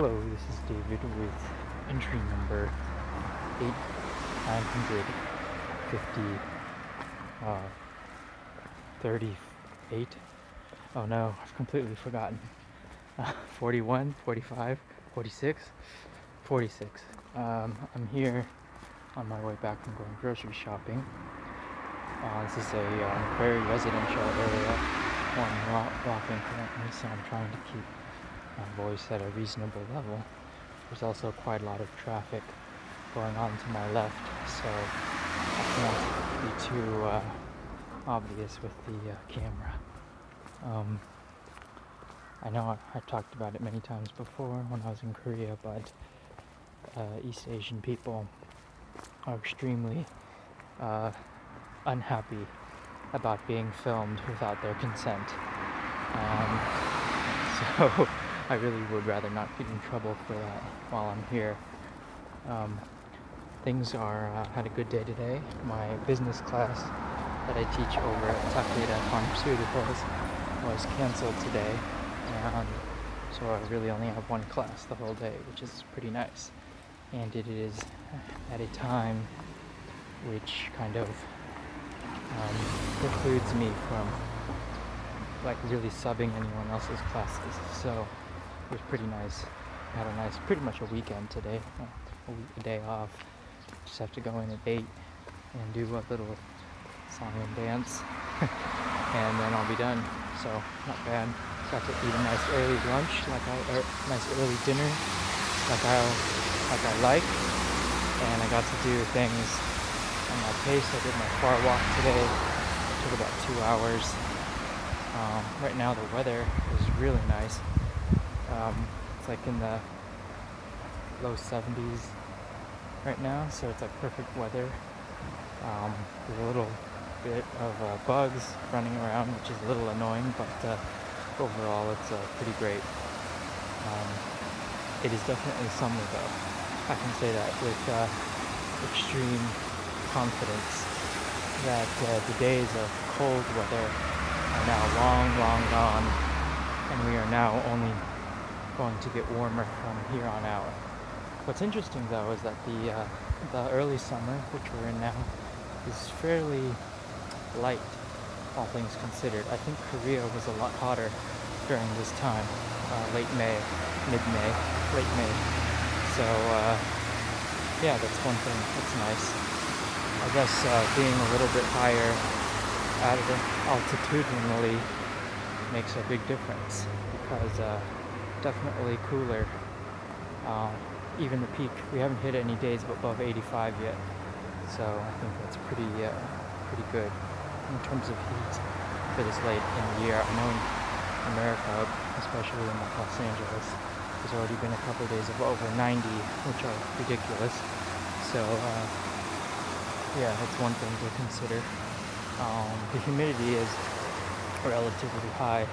Hello, this is David with entry number 8950 uh, 38. Oh no, I've completely forgotten. Uh, 41, 45, 46, 46. Um, I'm here on my way back from going grocery shopping. Uh, this is a um, very residential area where I'm walking currently, so I'm trying to keep my voice at a reasonable level. There's also quite a lot of traffic going on to my left, so I can't be too uh, obvious with the uh, camera. Um, I know I, I, talked about it many times before when I was in Korea, but uh, East Asian people are extremely uh, unhappy about being filmed without their consent. Um, so I really would rather not get in trouble for that while I'm here. Um, things are, uh, had a good day today. My business class that I teach over at Takeda Pharmaceuticals was canceled today. And so I really only have one class the whole day, which is pretty nice. And it is at a time which kind of um, precludes me from like really subbing anyone else's classes. So it was pretty nice. Had a nice, pretty much a weekend today. A, week, a day off. Just have to go in at 8 and do a little song and dance. and then I'll be done. So, not bad. Got to eat a nice early lunch, like I, er, nice early dinner, like I, like I like. And I got to do things on my pace. I did my far walk today. It took about two hours. Um, right now the weather is really nice. Um, it's like in the low 70s right now, so it's like perfect weather. Um, there's a little bit of uh, bugs running around, which is a little annoying, but uh, overall it's uh, pretty great. Um, it is definitely summer though. I can say that with uh, extreme confidence that uh, the days of cold weather are now long, long gone, and we are now only going to get warmer from here on out. What's interesting though is that the uh, the early summer, which we're in now, is fairly light, all things considered. I think Korea was a lot hotter during this time, uh, late May, mid-May, late May. So uh, yeah, that's one thing. That's nice. I guess uh, being a little bit higher altitudinally makes a big difference because uh, definitely cooler. Uh, even the peak, we haven't hit any days above 85 yet, so I think that's pretty uh, pretty good in terms of heat for this late in the year. I know in America, especially in Los Angeles, there's already been a couple of days of over 90, which are ridiculous. So uh, yeah, that's one thing to consider. Um, the humidity is relatively high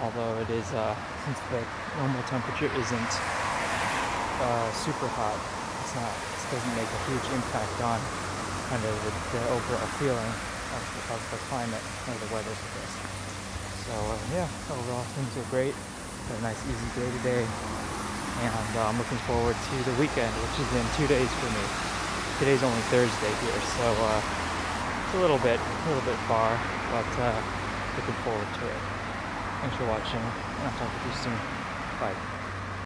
although it is, uh, since the normal temperature isn't uh, super hot, it's not, it doesn't make a huge impact on kind of the, the overall feeling of, of, the climate or the weather, I guess. So uh, yeah, overall things are great. Got a nice easy day today, and uh, I'm looking forward to the weekend, which is in two days for me. Today's only Thursday here, so uh, it's a little bit, a little bit far, but uh, looking forward to it. Thanks for watching, and I'll talk to you soon. Bye.